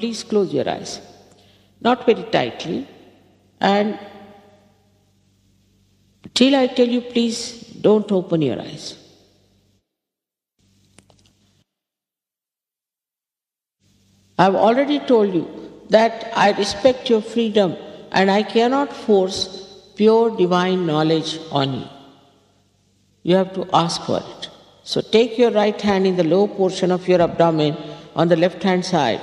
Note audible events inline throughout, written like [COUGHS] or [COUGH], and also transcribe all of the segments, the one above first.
please close your eyes. Not very tightly. And till I tell you, please don't open your eyes. I've already told you that I respect your freedom and I cannot force pure divine knowledge on you. You have to ask for it. So take your right hand in the lower portion of your abdomen on the left hand side.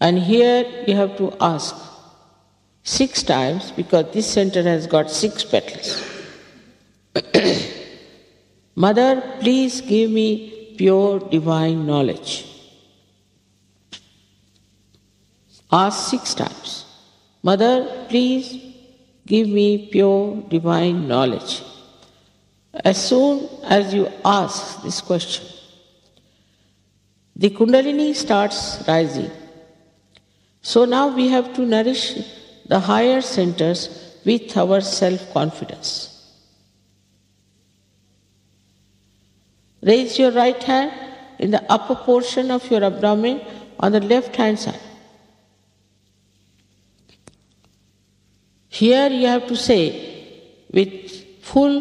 And here you have to ask six times because this center has got six petals. [COUGHS] Mother, please give me pure divine knowledge. Ask six times. Mother, please give me pure divine knowledge. As soon as you ask this question, the Kundalini starts rising. So now we have to nourish the higher centers with our self confidence. Raise your right hand in the upper portion of your abdomen on the left hand side. Here you have to say with full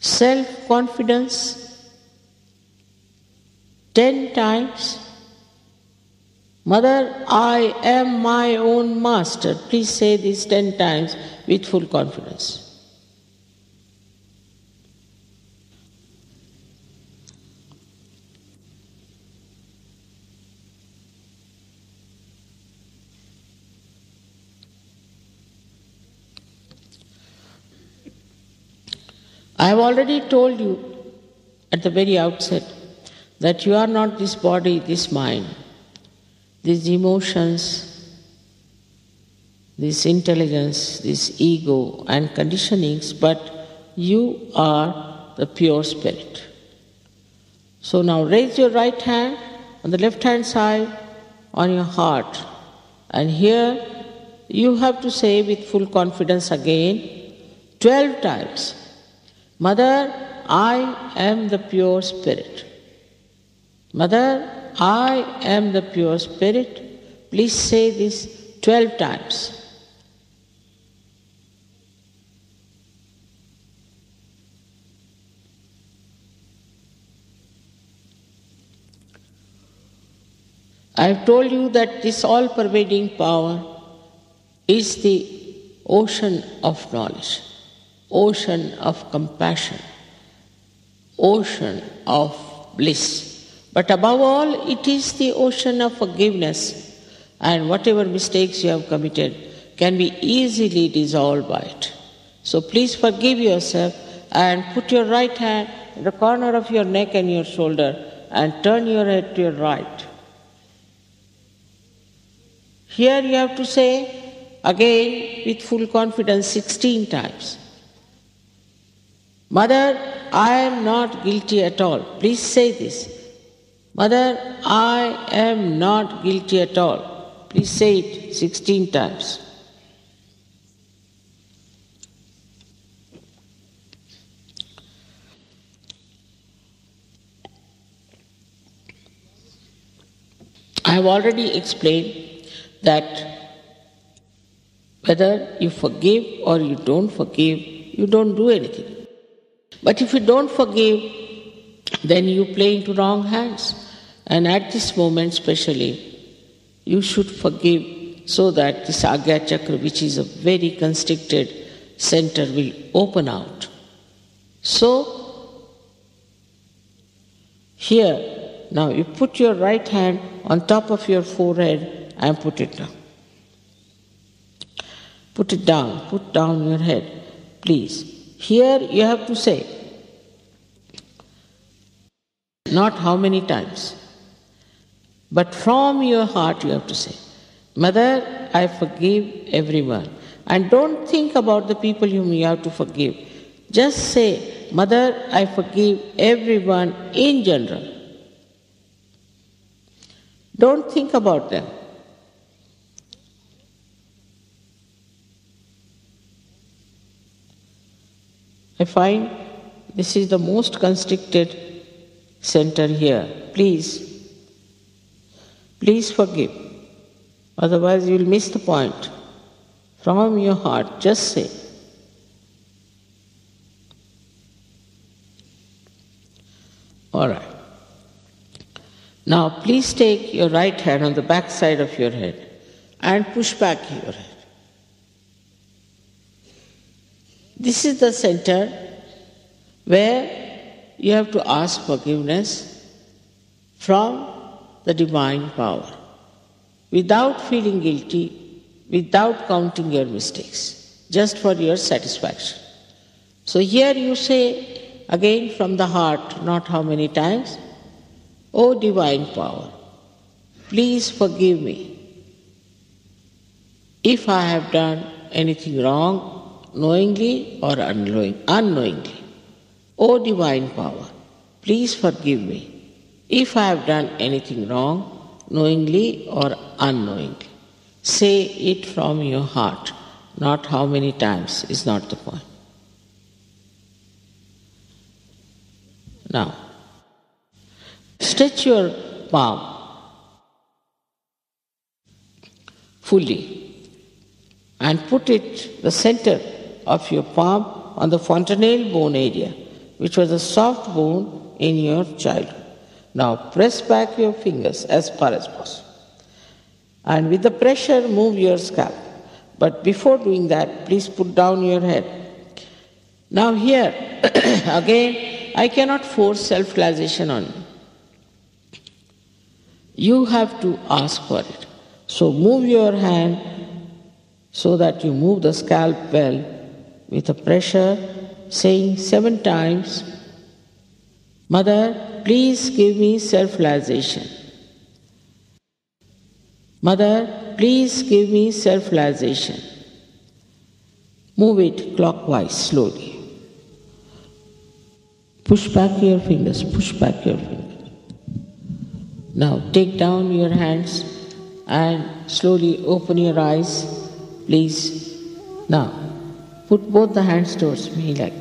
self confidence ten times Mother, I am my own master. Please say this ten times with full confidence. I have already told you at the very outset that you are not this body, this mind, these emotions, this intelligence, this ego and conditionings, but you are the pure spirit. So now raise your right hand on the left hand side on your heart, and here you have to say with full confidence again 12 times Mother, I am the pure spirit. Mother, I am the pure spirit. Please say this 12 times. I have told you that this all pervading power is the ocean of knowledge ocean of compassion, ocean of bliss. But above all, it is the ocean of forgiveness, and whatever mistakes you have committed can be easily dissolved by it. So please forgive yourself and put your right hand in the corner of your neck and your shoulder and turn your head to your right. Here you have to say again with full confidence 16 times. Mother, I am not guilty at all. Please say this. Mother, I am not guilty at all. Please say it 16 times. I have already explained that whether you forgive or you don't forgive, you don't do anything. But if you don't forgive, then you play into wrong hands. And at this moment, especially, you should forgive so that this Agya Chakra, which is a very constricted center, will open out. So, here, now you put your right hand on top of your forehead and put it down. Put it down, put down your head, please. Here you have to say, not how many times, but from your heart you have to say, Mother, I forgive everyone. And don't think about the people whom you have to forgive. Just say, Mother, I forgive everyone in general. Don't think about them. I find this is the most constricted center here. Please, please forgive. Otherwise, you will miss the point. From your heart, just say. All right. Now, please take your right hand on the back side of your head and push back your head. This is the center where you have to ask forgiveness from the divine power without feeling guilty, without counting your mistakes, just for your satisfaction. So here you say again from the heart, not how many times, O divine power, please forgive me if I have done anything wrong, knowingly or unknowingly. O divine power, please forgive me if I have done anything wrong, knowingly or unknowingly. Say it from your heart, not how many times is not the point. Now, stretch your palm fully and put it the center of your palm on the fontanelle bone area, which was a soft bone in your childhood. Now press back your fingers as far as possible. And with the pressure, move your scalp. But before doing that, please put down your head. Now, here, [CLEARS THROAT] again, I cannot force self realization on you. You have to ask for it. So, move your hand so that you move the scalp well with a pressure, saying seven times, Mother, please give me self realization. Mother, please give me self realization. Move it clockwise slowly. Push back your fingers, push back your fingers. Now take down your hands and slowly open your eyes Please, now put both the hands towards me like